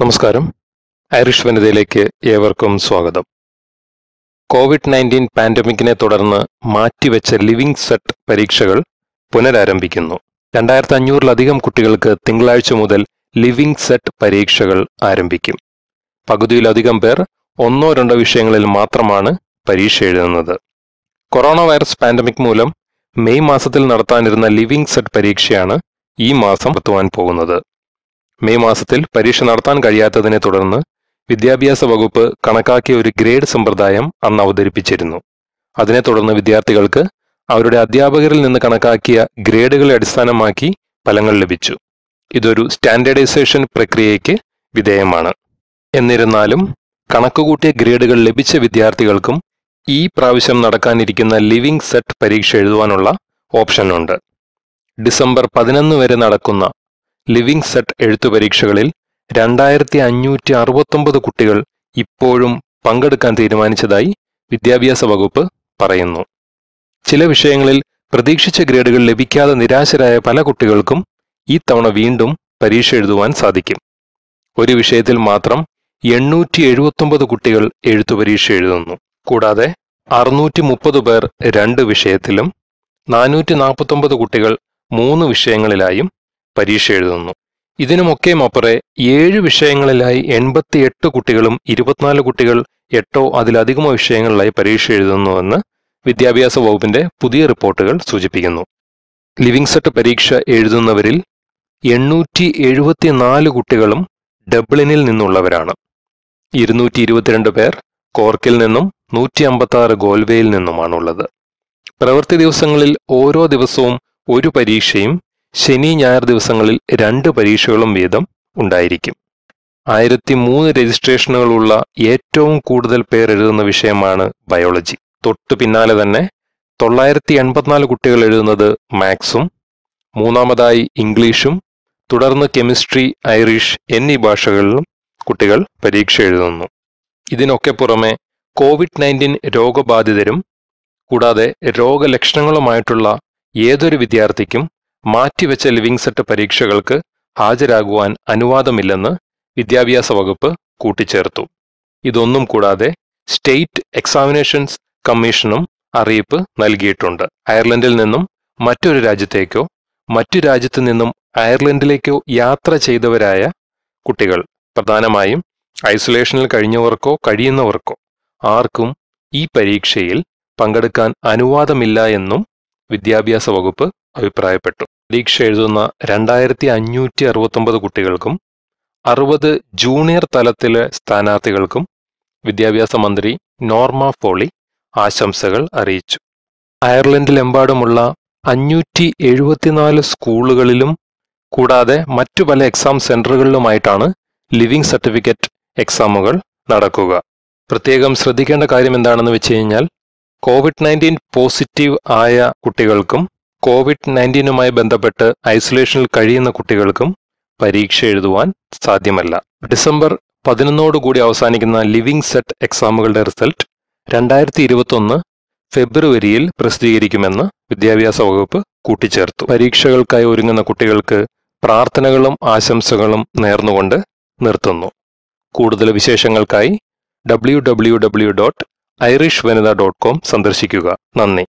നമസ്കാരം. ഐറിഷ് വനിതയിലേക്ക് ഏവർക്കും സ്വാഗതം. കോവിഡ് നയന്റീൻ പാൻഡമിക്കിനെ തുടർന്ന് മാറ്റിവെച്ച ലിവിംഗ് സെറ്റ് പരീക്ഷകൾ പുനരാരംഭിക്കുന്നു. രണ്ടായിരത്തി അഞ്ഞൂറിലധികം കുട്ടികൾക്ക് തിങ്കളാഴ്ച മുതൽ ലിവിംഗ് സെറ്റ് പരീക്ഷകൾ ആരംഭിക്കും. പകുതിയിലധികം പേർ ഒന്നോ രണ്ടോ വിഷയങ്ങളിൽ മാത്രമാണ് പരീക്ഷ എഴുതുന്നത്. കൊറോണ വൈറസ് പാൻഡമിക് മൂലം മെയ് മാസത്തിൽ നടത്താനിരുന്ന ലിവിംഗ് സെറ്റ് പരീക്ഷയാണ് ഈ മാസം നടത്തുവാൻ പോകുന്നത്. മെയ് മാസത്തിൽ പരീക്ഷ നടത്താൻ കഴിയാത്തതിനെ തുടർന്ന് വിദ്യാഭ്യാസ വകുപ്പ് കണക്കാക്കിയ ഒരു ഗ്രേഡ് സമ്പ്രദായം അന്ന് അവതരിപ്പിച്ചിരുന്നു. അതിനെ തുടർന്ന് വിദ്യാർത്ഥികൾക്ക് അവരുടെ അധ്യാപകരിൽ നിന്ന് കണക്കാക്കിയ ഗ്രേഡുകളെ അടിസ്ഥാനമാക്കി ഫലങ്ങൾ ലഭിച്ചു. ഇതൊരു സ്റ്റാൻഡേർഡൈസേഷൻ പ്രക്രിയയ്ക്ക് വിധേയമാണ്. എന്നിരുന്നാലും കണക്കുകൂട്ടിയ ഗ്രേഡുകൾ ലഭിച്ച വിദ്യാർത്ഥികൾക്കും ഈ പ്രാവശ്യം നടക്കാനിരിക്കുന്ന ലിവിംഗ് സെറ്റ് പരീക്ഷ എഴുതുവാനുള്ള ഓപ്ഷനുണ്ട്. ഡിസംബർ പതിനൊന്ന് വരെ നടക്കുന്ന ലിവിംഗ് സെറ്റ് എഴുത്തു പരീക്ഷകളിൽ രണ്ടായിരത്തി അഞ്ഞൂറ്റി അറുപത്തൊമ്പത് കുട്ടികൾ ഇപ്പോഴും പങ്കെടുക്കാൻ തീരുമാനിച്ചതായി വിദ്യാഭ്യാസ വകുപ്പ് പറയുന്നു. ചില വിഷയങ്ങളിൽ പ്രതീക്ഷിച്ച ഗ്രേഡുകൾ ലഭിക്കാതെ നിരാശരായ പല കുട്ടികൾക്കും ഈ തവണ വീണ്ടും പരീക്ഷ എഴുതുവാൻ സാധിക്കും. ഒരു വിഷയത്തിൽ മാത്രം എണ്ണൂറ്റി എഴുപത്തൊമ്പത് കുട്ടികൾ എഴുത്തു പരീക്ഷ എഴുതുന്നു. കൂടാതെ അറുന്നൂറ്റി മുപ്പത് പേർ രണ്ട് വിഷയത്തിലും നാനൂറ്റി നാൽപ്പത്തൊമ്പത് കുട്ടികൾ മൂന്ന് വിഷയങ്ങളിലായും പരീക്ഷ എഴുതുന്നു. ഇതിനുമൊക്കെയും അപ്പുറെ ഏഴ് വിഷയങ്ങളിലായി എൺപത്തിയെട്ട് കുട്ടികളും ഇരുപത്തിനാല് കുട്ടികൾ എട്ടോ അതിലധികമോ വിഷയങ്ങളിലായി പരീക്ഷ എഴുതുന്നുവെന്ന് വിദ്യാഭ്യാസ വകുപ്പിന്റെ പുതിയ റിപ്പോർട്ടുകൾ സൂചിപ്പിക്കുന്നു. ലിവിംഗ് സെറ്റ് പരീക്ഷ എഴുതുന്നവരിൽ എണ്ണൂറ്റി എഴുപത്തിനാല് കുട്ടികളും ഡബ്ലിനിൽ നിന്നുള്ളവരാണ്. ഇരുന്നൂറ്റി ഇരുപത്തിരണ്ട് പേർ കോർക്കിൽ നിന്നും നൂറ്റി അമ്പത്തി ആറ് ഗോൽവേയിൽ നിന്നുമാണുള്ളത്. പ്രവൃത്തി ദിവസങ്ങളിൽ ഓരോ ദിവസവും ഒരു പരീക്ഷയും ശനി ഞായർ ദിവസങ്ങളിൽ രണ്ട് പരീക്ഷകളും വീതം ഉണ്ടായിരിക്കും. ആയിരത്തി മൂന്ന് രജിസ്ട്രേഷനുകളുള്ള ഏറ്റവും കൂടുതൽ പേർ എഴുതുന്ന വിഷയമാണ് ബയോളജി. തൊട്ടു പിന്നാലെ തന്നെ തൊള്ളായിരത്തി എൺപത്തിനാല് കുട്ടികൾ എഴുതുന്നത് മാത്സും മൂന്നാമതായി ഇംഗ്ലീഷും തുടർന്ന് കെമിസ്ട്രി ഐറിഷ് എന്നീ ഭാഷകളിലും കുട്ടികൾ പരീക്ഷ എഴുതുന്നു. ഇതിനൊക്കെ പുറമെ കോവിഡ് നയന്റീൻ രോഗബാധിതരും കൂടാതെ രോഗലക്ഷണങ്ങളുമായിട്ടുള്ള ഏതൊരു വിദ്യാർത്ഥിക്കും മാറ്റിവെച്ച ലിവിംഗ് സെറ്റ് പരീക്ഷകൾക്ക് ഹാജരാകുവാൻ അനുവാദമില്ലെന്ന് വിദ്യാഭ്യാസ വകുപ്പ് കൂട്ടിച്ചേർത്തു. ഇതൊന്നും കൂടാതെ സ്റ്റേറ്റ് എക്സാമിനേഷൻസ് കമ്മീഷനും അറിയിപ്പ് നൽകിയിട്ടുണ്ട്. അയർലൻഡിൽ നിന്നും മറ്റൊരു രാജ്യത്തേക്കോ മറ്റു രാജ്യത്തു നിന്നും അയർലൻഡിലേക്കോ യാത്ര ചെയ്തവരായ കുട്ടികൾ. പ്രധാനമായും ഐസൊലേഷനിൽ കഴിഞ്ഞവർക്കോ കഴിയുന്നവർക്കോ ആർക്കും ഈ പരീക്ഷയിൽ പങ്കെടുക്കാൻ അനുവാദമില്ല എന്നും വിദ്യാഭ്യാസ വകുപ്പ് അഭിപ്രായപ്പെട്ടു. പരീക്ഷ എഴുതുന്ന രണ്ടായിരത്തി അഞ്ഞൂറ്റി അറുപത്തൊമ്പത് കുട്ടികൾക്കും അറുപത് ജൂനിയർ തലത്തിലെ സ്ഥാനാർത്ഥികൾക്കും വിദ്യാഭ്യാസ മന്ത്രി നോർമ ഫോളി ആശംസകൾ അറിയിച്ചു. അയർലൻഡിലെമ്പാടുമുള്ള അഞ്ഞൂറ്റി എഴുപത്തിനാല് സ്കൂളുകളിലും കൂടാതെ മറ്റു പല എക്സാം സെന്ററുകളിലുമായിട്ടാണ് ലിവിംഗ് സർട്ടിഫിക്കറ്റ് എക്സാമുകൾ നടക്കുക. പ്രത്യേകം ശ്രദ്ധിക്കേണ്ട കാര്യം എന്താണെന്ന് വെച്ച് കഴിഞ്ഞാൽ കോവിഡ് നയന്റീൻ പോസിറ്റീവ് ആയ കുട്ടികൾക്കും കോവിഡ് നയന്റീനുമായി ബന്ധപ്പെട്ട് ഐസൊലേഷനിൽ കഴിയുന്ന കുട്ടികൾക്കും പരീക്ഷ എഴുതുവാൻ സാധ്യമല്ല. ഡിസംബർ പതിനൊന്നോടുകൂടി അവസാനിക്കുന്ന ലിവിംഗ് സെറ്റ് എക്സാമുകളുടെ റിസൾട്ട് രണ്ടായിരത്തി ഇരുപത്തൊന്ന് ഫെബ്രുവരിയിൽ പ്രസിദ്ധീകരിക്കുമെന്ന് വിദ്യാഭ്യാസ വകുപ്പ് കൂട്ടിച്ചേർത്തു. പരീക്ഷകൾക്കായി ഒരുങ്ങുന്ന കുട്ടികൾക്ക് പ്രാർത്ഥനകളും ആശംസകളും നേർന്നുകൊണ്ട് നിർത്തുന്നു. കൂടുതൽ വിശേഷങ്ങൾക്കായി W W W dot Irish Vanitha dot com സന്ദർശിക്കുക. നന്ദി.